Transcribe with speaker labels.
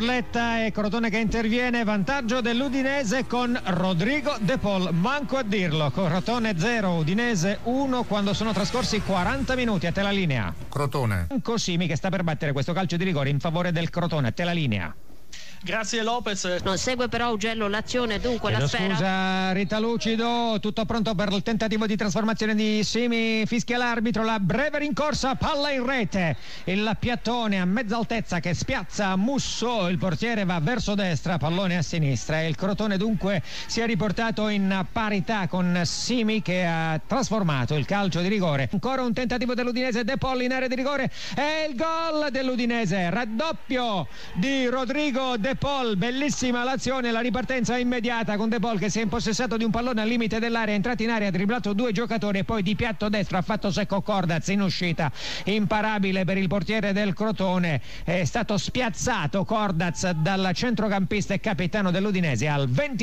Speaker 1: Borletta e Crotone che interviene, vantaggio dell'Udinese con Rodrigo De Paul, manco a dirlo, Crotone 0, Udinese 1 quando sono trascorsi 40 minuti, a te la linea.
Speaker 2: Crotone.
Speaker 1: Cosimi che sta per battere questo calcio di rigore in favore del Crotone, a te la linea.
Speaker 3: Grazie Lopez.
Speaker 4: Non segue però Ugello l'azione, dunque
Speaker 1: Chiedo
Speaker 4: la sfera.
Speaker 1: Scusa Rita Lucido, tutto pronto per il tentativo di trasformazione di Simi, fischia l'arbitro, la breve rincorsa, palla in rete, il piattone a mezza altezza che spiazza Musso, il portiere va verso destra, pallone a sinistra e il Crotone dunque si è riportato in parità con Simi che ha trasformato il calcio di rigore. Ancora un tentativo dell'Udinese, De Paul in area di rigore e il gol dell'Udinese, raddoppio di Rodrigo De Paul, bellissima l'azione, la ripartenza immediata. Con De Paul che si è impossessato di un pallone al limite dell'area, è entrato in area, ha dribblato due giocatori e poi di piatto destro ha fatto secco Cordaz in uscita, imparabile per il portiere del Crotone, è stato spiazzato Cordaz dal centrocampista e capitano dell'Udinese al 20